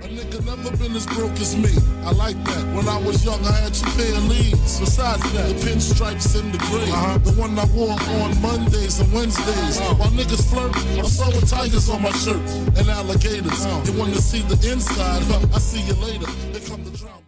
A nigga never been as broke as me. I like that. When I was young, I had two pair of leads. Besides that, the pinstripes in the gray. Uh-huh. The one I wore on Mondays and Wednesdays. Uh-huh. While niggas flirt, I saw with tigers on my shirt and alligators. Uh-huh. You want to see the inside, but I see you later. They come to drown.